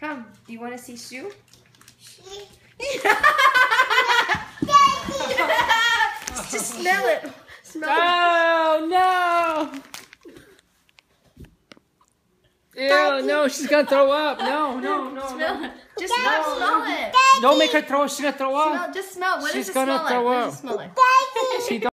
Come. Do you want to see Sue? Just smell it. Smell it. Oh no! Ew, no, she's gonna throw up. No, no, no. Smell it. Just smell, smell it. Don't make her throw. She's gonna throw up. Smell, just smell. What She's gonna throw like? What up. does it smell like? She